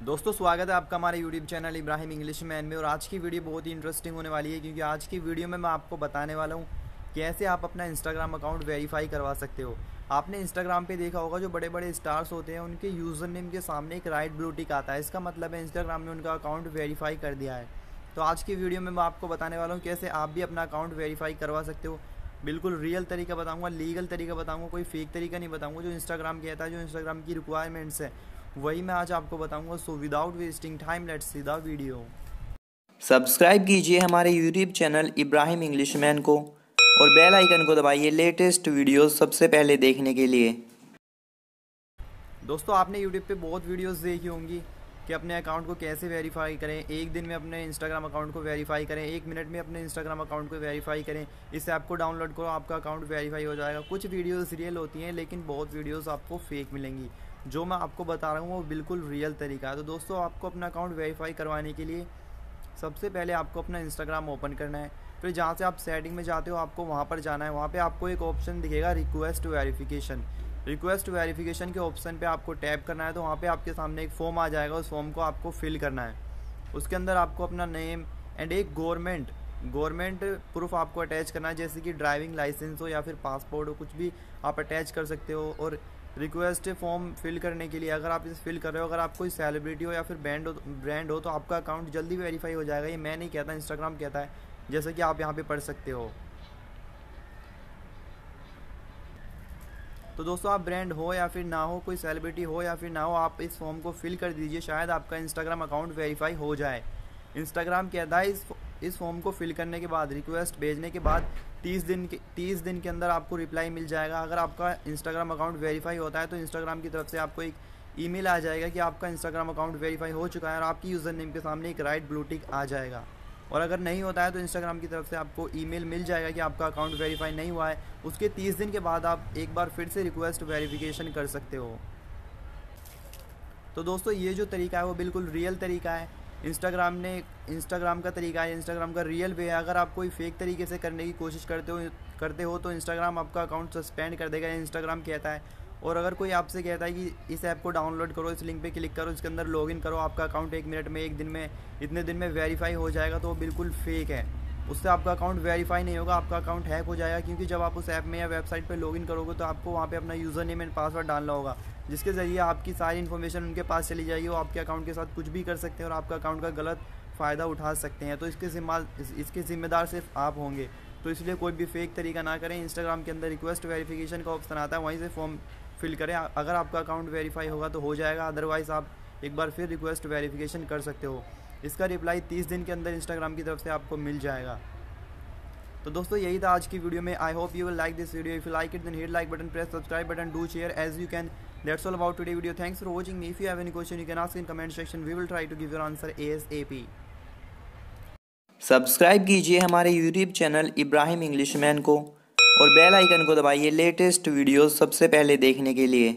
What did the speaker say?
दोस्तों, स्वागत है आपका हमारे YouTube channel Ibrahim English man में। और आज की वीडियो बहुत ही इंटरेस्टिंग होने वाली है, क्योंकि आज की वीडियो में मैं आपको बताने वाला हूँ कैसे आप अपना इंस्टाग्राम अकाउंट वेरीफाई करवा सकते हो। आपने इंस्टाग्राम पे देखा होगा, जो बड़े बड़े स्टार्स होते हैं, उनके यूज़र नेम के सामने एक राइट ब्लू टिक आता है। इसका मतलब है इंस्टाग्राम ने उनका अकाउंट वेरीफाई कर दिया है। तो आज की वीडियो में मैं आपको बताने वाला हूँ कैसे आप भी अपना अकाउंट वेरीफाई करवा सकते हो। बिल्कुल रियल तरीका बताऊँगा लीगल तरीका बताऊँगा, कोई फेक तरीका नहीं बताऊँगा। जो इंस्टाग्राम कहता है, जो इंस्टाग्राम की रिक्वायरमेंट्स है वही मैं आज आपको बताऊँगा। So without wasting time let's see the video subscribe कीजिए हमारे YouTube channel Ibrahim English man को और बेल आइकन को दबाइए लेटेस्ट वीडियो सबसे पहले देखने के लिए। दोस्तों आपने यूट्यूब पे बहुत वीडियोस देखी होंगी कि अपने अकाउंट को कैसे वेरीफाई करें। एक दिन में अपने इंस्टाग्राम अकाउंट को वेरीफाई करें एक मिनट में अपने इंस्टाग्राम अकाउंट को वेरीफाई करें। इस ऐप को डाउनलोड करो आपका अकाउंट वेरीफाई हो जाएगा। कुछ वीडियोस रियल होती हैं लेकिन बहुत वीडियोस आपको फेक मिलेंगी। जो मैं आपको बता रहा हूँ, वो बिल्कुल रियल तरीका है। तो दोस्तों, आपको अपना अकाउंट वेरीफाई करवाने के लिए सबसे पहले आपको अपना इंस्टाग्राम ओपन करना है। फिर जहाँ से आप सेटिंग में जाते हो, आपको वहाँ पर जाना है। वहाँ पे आपको एक ऑप्शन दिखेगा रिक्वेस्ट वेरिफिकेशन रिक्वेस्ट वेरिफिकेशन के ऑप्शन पे आपको टैप करना है तो वहाँ पे आपके सामने एक फॉर्म आ जाएगा। उस फॉर्म को आपको फिल करना है। उसके अंदर आपको अपना नेम एंड एक गवर्नमेंट गवर्नमेंट प्रूफ आपको अटैच करना है। जैसे कि ड्राइविंग लाइसेंस हो या फिर पासपोर्ट हो, कुछ भी आप अटैच कर सकते हो। और रिक्वेस्ट फॉर्म फिल करने के लिए। अगर आप इसे फिल कर रहे हो, अगर आप कोई सेलिब्रिटी हो या फिर ब्रांड हो ब्रांड हो तो आपका अकाउंट जल्दी वेरीफाई हो जाएगा। ये मैं नहीं कहता इंस्टाग्राम कहता है, जैसे कि आप यहाँ पे पढ़ सकते हो। तो दोस्तों, आप ब्रांड हो या फिर ना हो, कोई सेलिब्रिटी हो या फिर ना हो, आप इस फॉर्म को फिल कर दीजिए। शायद आपका इंस्टाग्राम अकाउंट वेरीफाई हो जाए। इंस्टाग्राम कहता है इस इस फॉर्म को फिल करने के बाद रिक्वेस्ट भेजने के बाद तीस दिन के, तीस दिन के अंदर आपको रिप्लाई मिल जाएगा। अगर आपका इंस्टाग्राम अकाउंट वेरीफाई होता है तो इंस्टाग्राम की तरफ़ से आपको एक ईमेल आ जाएगा कि आपका इंस्टाग्राम अकाउंट वेरीफाई हो चुका है और आपकी यूज़र नेम के सामने एक राइट ब्लू टिक आ जाएगा। और अगर नहीं होता है तो इंस्टाग्राम की तरफ़ से आपको ईमेल मिल जाएगा कि आपका अकाउंट वेरीफाई नहीं हुआ है। उसके तीस दिन के बाद आप एक बार फिर से रिक्वेस्ट वेरिफिकेशन कर सकते हो। तो दोस्तों, ये जो तरीका है, वो बिल्कुल रियल तरीका है। इंस्टाग्राम ने इंस्टाग्राम का तरीका है इंस्टाग्राम का रियल वे है। अगर आप कोई फेक तरीके से करने की कोशिश करते हो करते हो तो इंस्टाग्राम आपका अकाउंट सस्पेंड कर देगा। इंस्टाग्राम कहता है। और अगर कोई आपसे कहता है कि इस ऐप को डाउनलोड करो, इस लिंक पे क्लिक करो, इसके अंदर लॉगिन करो, आपका अकाउंट एक मिनट में, एक दिन में, इतने दिन में वेरीफाई हो जाएगा तो वो बिल्कुल फेक है। उससे आपका अकाउंट वेरीफाई नहीं होगा, आपका अकाउंट हैक हो जाएगा, क्योंकि जब आप उस ऐप में या वेबसाइट पर लॉगिन करोगे तो आपको वहाँ पे अपना यूज़र नेम एंड पासवर्ड डालना होगा, जिसके ज़रिए आपकी सारी इन्फॉर्मेशन उनके पास चली जाएगी, वो आपके अकाउंट के साथ कुछ भी कर सकते हैं और आपका अकाउंट का गलत फ़ायदा उठा सकते हैं। तो इसके जिम्मा इसके ज़िम्मेदार सिर्फ़ आप होंगे। तो इसलिए कोई भी फेक तरीका ना करें। इंस्टाग्राम के अंदर रिक्वेस्ट वेरिफिकेशन का ऑप्शन आता है, वहीं से फॉर्म फिल करें। अगर आपका अकाउंट वेरीफाई होगा तो हो जाएगा अदरवाइज़ आप एक बार फिर रिक्वेस्ट वेरिफिकेशन कर सकते हो। इसका रिप्लाई तीस दिन के अंदर इंस्टाग्राम की तरफ़ से आपको मिल जाएगा। तो दोस्तों, यही था आज की वीडियो में। I hope you will like this video if you like it then hit like button press subscribe button do share as you can that's all about today video thanks for watching me if you have any question you can ask in comment section we will try to give your answer ASAP subscribe कीजिए हमारे YouTube channel Ibrahim English man को और bell icon को दबाइए latest videos सबसे पहले देखने के लिए।